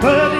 but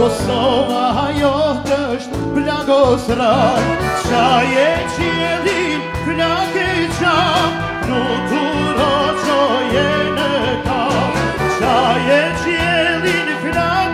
Kosovë a johë të shtë për një gosërat. e qëjlin për një këtë qëpë, Nuk uro që jenë të tëpë, e qëjlin